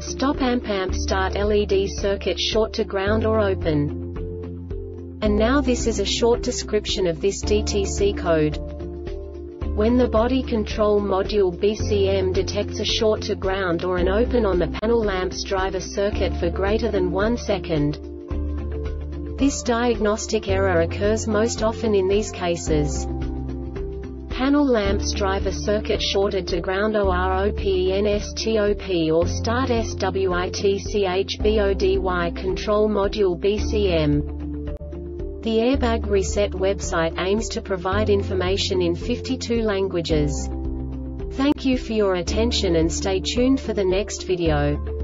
Stop amp amp start LED circuit short to ground or open. And now this is a short description of this DTC code. When the body control module BCM detects a short to ground or an open on the panel lamp's driver circuit for greater than one second, this diagnostic error occurs most often in these cases panel lamps driver circuit shorted to ground OROPENSTOP or start SWITCHBODY control module BCM. The Airbag Reset website aims to provide information in 52 languages. Thank you for your attention and stay tuned for the next video.